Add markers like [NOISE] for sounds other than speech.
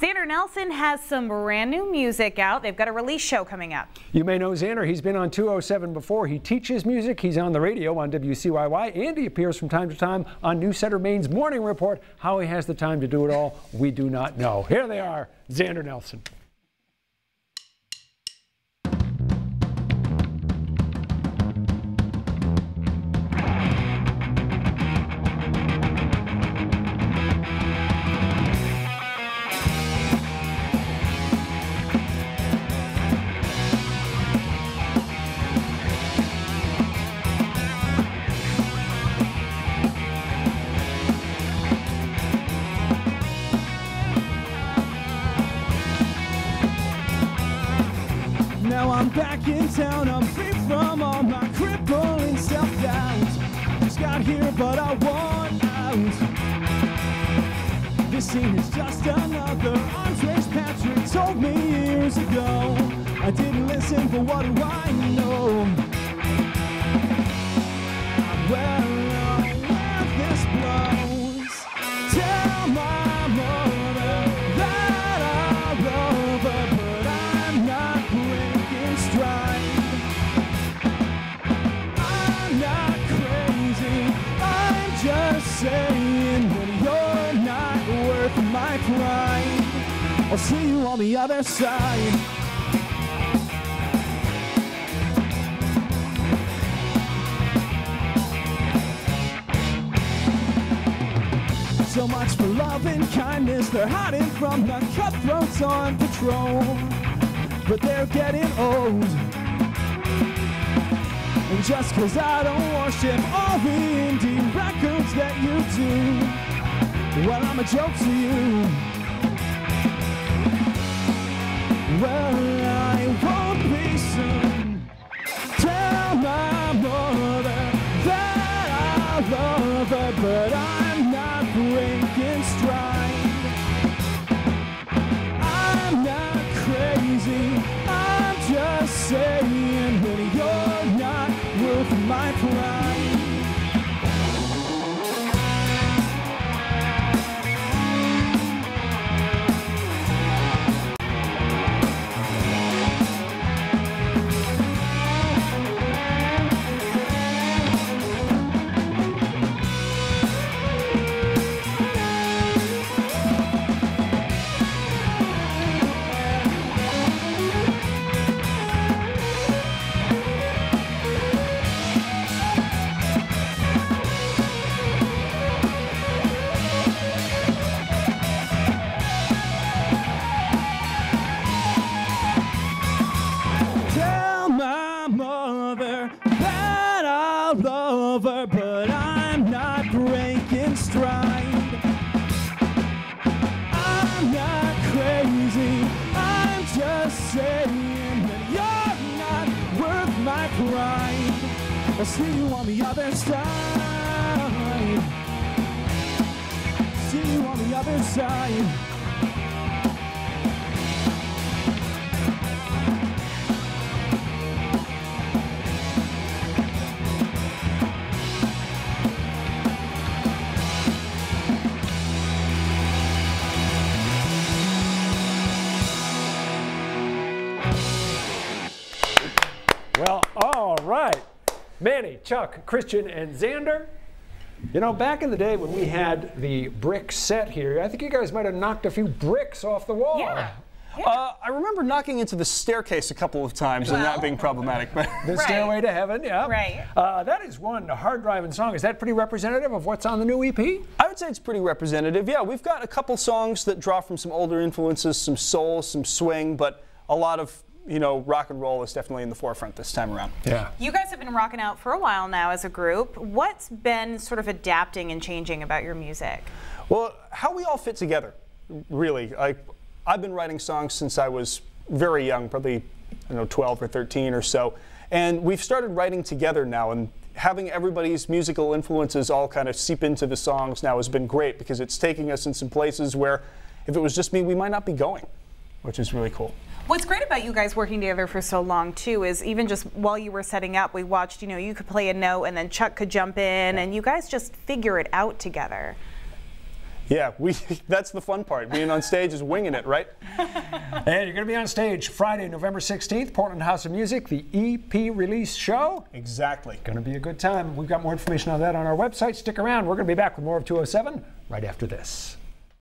Xander Nelson has some brand new music out. They've got a release show coming up. You may know Xander. He's been on 207 before. He teaches music. He's on the radio on WCYY, and he appears from time to time on News Center Maine's Morning Report. How he has the time to do it all, we do not know. Here they are, Xander Nelson. Now I'm back in town, I'm free from all my crippling self-doubt. Just got here, but I want out. This scene is just another race Patrick told me years ago. I didn't listen, but what do I know? Tell my mother that I love her, but I'm not I'll see you on the other side. So much for love and kindness. They're hiding from the cutthroats on patrol. But they're getting old. And just cause I don't worship all the indie records that you do, well, I'm a joke to you. Well, I won't be soon. Tell my mother that I love her, but I'm not breaking stride. I'm not crazy. I'm just saying that you're not worth my pride. Mother that I love her, but I'm not breaking stride. I'm not crazy. I'm just saying that you're not worth my pride. I'll see you on the other side. See you on the other side. Manny, Chuck, Christian, and Xander. You know, back in the day when we had the brick set here, I think you guys might have knocked a few bricks off the wall. Yeah. Uh, I remember knocking into the staircase a couple of times and that being problematic. But The Right. Stairway to Heaven, yeah. Right. Uh, that is one hard driving song. Is that pretty representative of what's on the new E EP? I would say it's pretty representative. Yeah, we've got a couple songs that draw from some older influences, some soul, some swing, but a lot of you know rock and roll is definitely in the forefront this time around. Yeah. You guys have been rocking out for a while now as a group. What's been sort of adapting and changing about your music? Well, how we all fit together, really. I, I've been writing songs since I was very young, probably I don't know 12 or 13 or so, and we've started writing together now. And having everybody's musical influences all kind of seep into the songs now has been great because it's taking us in some places where, if it was just me, we might not be going, which is really cool. What's great about you guys working together for so long too is even just while you were setting up, we watched, you know, you could play a note and then Chuck could jump in and you guys just figure it out together. Yeah, [LAUGHS] we that's the fun part. Being on stage is winging it, right? [LAUGHS] And you're going to be on stage Friday, November 16th, Portland House of Music, the EP release show. Exactly. Going to be a good time. We've got more information on that on our website. Stick around. We're going to be back with more of 207 right after this.